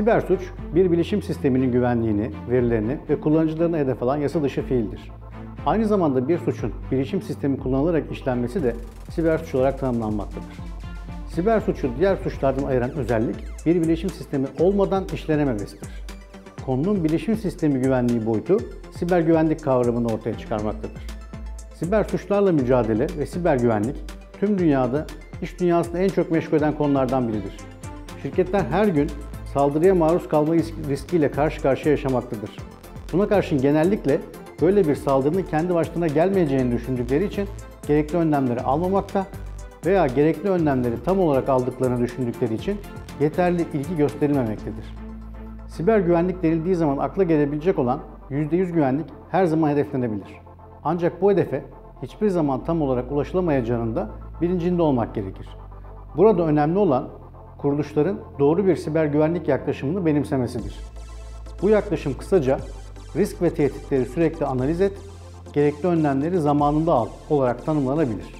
Siber suç, bir bilişim sisteminin güvenliğini, verilerini ve kullanıcılarını hedef alan yasa dışı fiildir. Aynı zamanda bir suçun bilişim sistemi kullanılarak işlenmesi de siber suç olarak tanımlanmaktadır. Siber suçu diğer suçlardan ayıran özellik, bir bilişim sistemi olmadan işlenememesidir. Konunun bilişim sistemi güvenliği boyutu, siber güvenlik kavramını ortaya çıkarmaktadır. Siber suçlarla mücadele ve siber güvenlik, tüm dünyada iş dünyasında en çok meşgul eden konulardan biridir. Şirketler her gün saldırıya maruz kalma riskiyle karşı karşıya yaşamaktadır. Buna karşın genellikle böyle bir saldırının kendi başlarına gelmeyeceğini düşündükleri için gerekli önlemleri almamakta veya gerekli önlemleri tam olarak aldıklarını düşündükleri için yeterli ilgi gösterilmemektedir. Siber güvenlik denildiği zaman akla gelebilecek olan %100 güvenlik her zaman hedeflenebilir. Ancak bu hedefe hiçbir zaman tam olarak ulaşılamayacağının da bilincinde olmak gerekir. Burada önemli olan kuruluşların doğru bir siber güvenlik yaklaşımını benimsemesidir. Bu yaklaşım kısaca risk ve tehditleri sürekli analiz et, gerekli önlemleri zamanında al olarak tanımlanabilir.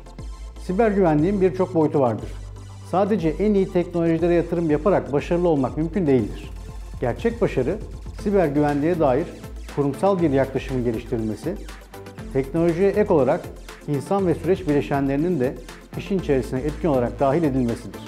Siber güvenliğin birçok boyutu vardır. Sadece en iyi teknolojilere yatırım yaparak başarılı olmak mümkün değildir. Gerçek başarı, siber güvenliğe dair kurumsal bir yaklaşımın geliştirilmesi, teknolojiye ek olarak insan ve süreç bileşenlerinin de işin içerisine etkin olarak dahil edilmesidir.